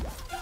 No!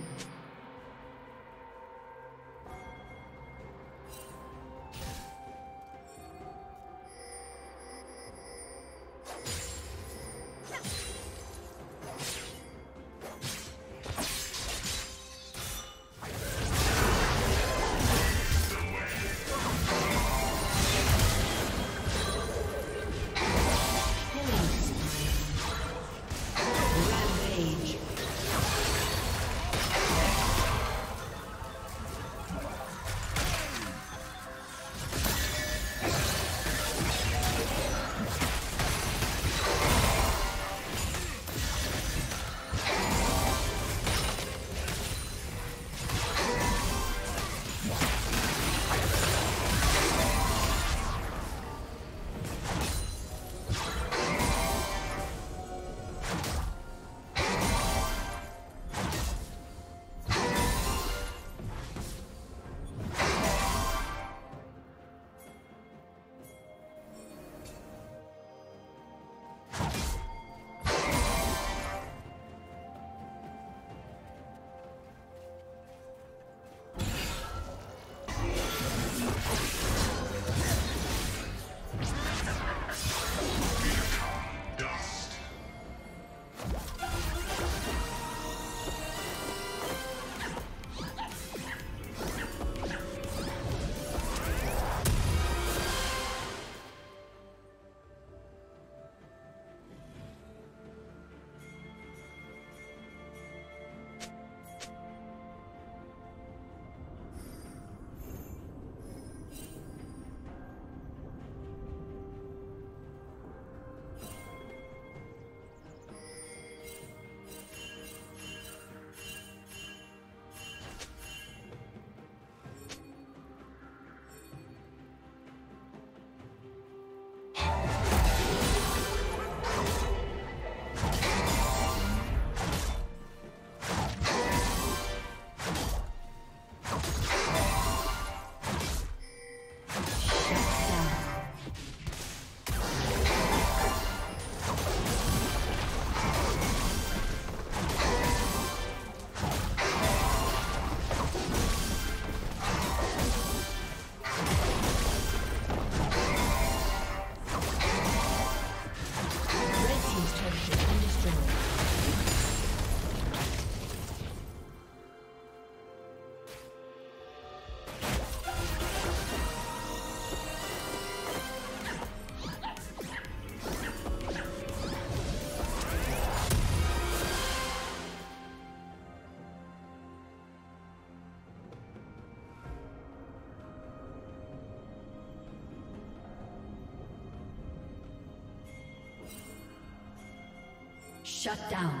Shut down.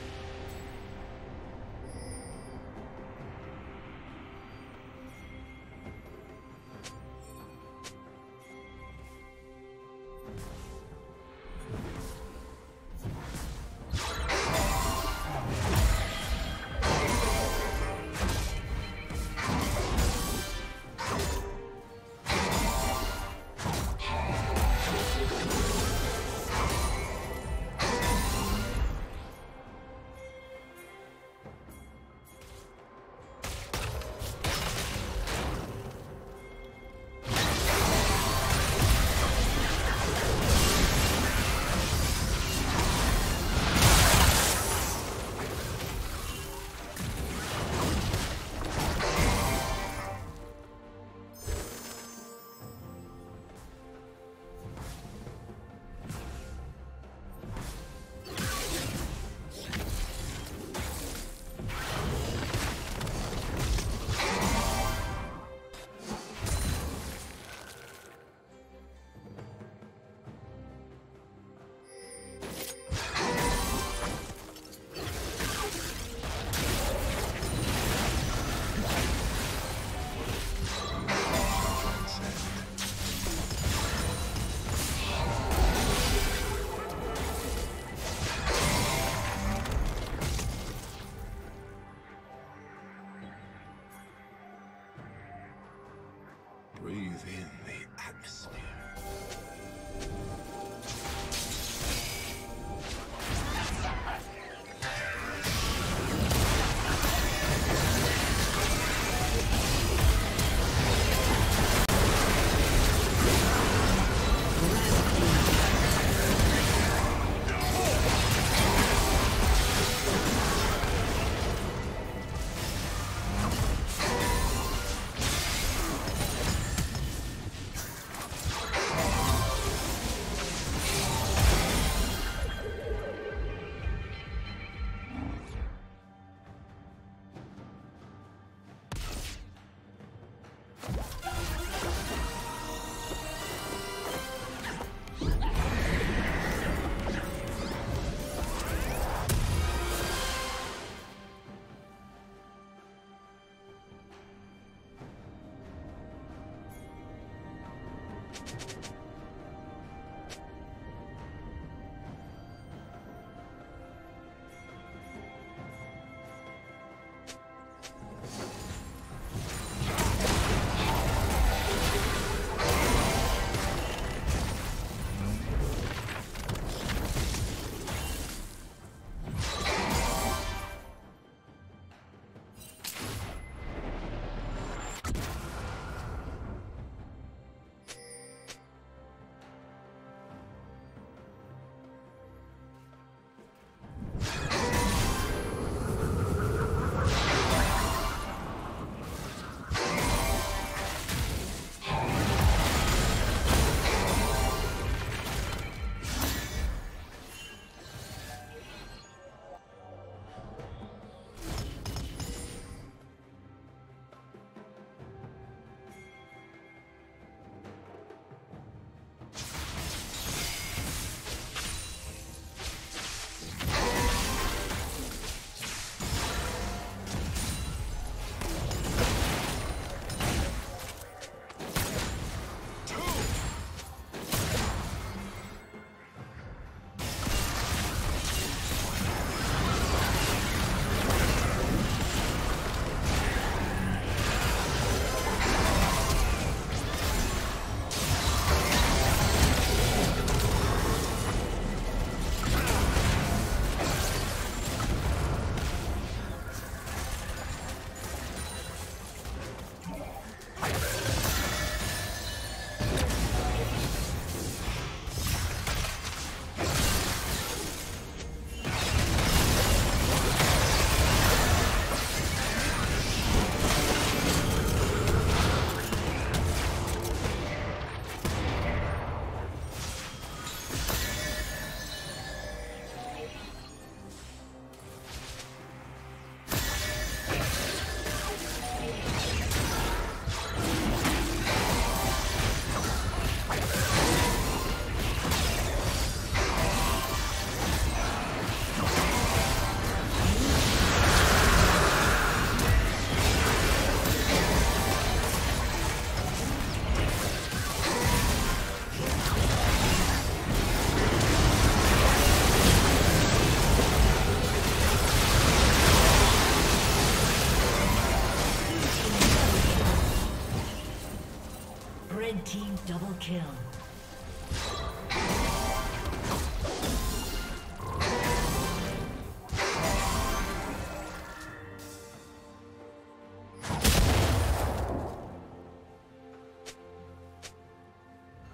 Kill.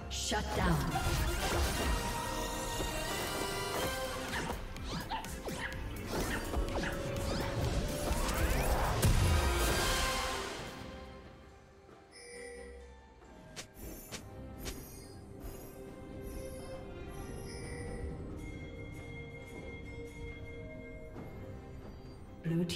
Shut down.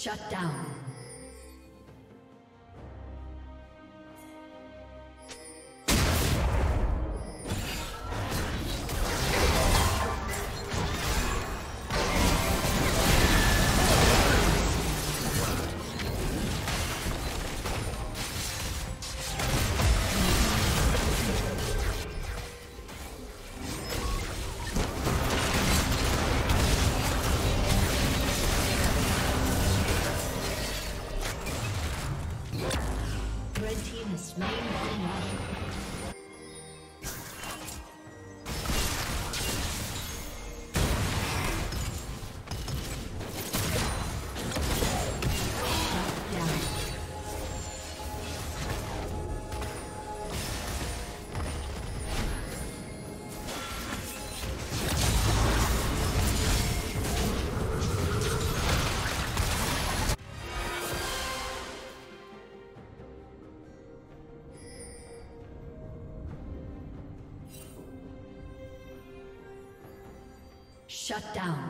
Shut down. Shut down.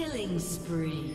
Killing spree.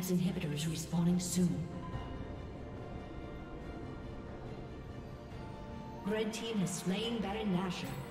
Team's inhibitor is respawning soon. Red Team has slain Baron Nashor.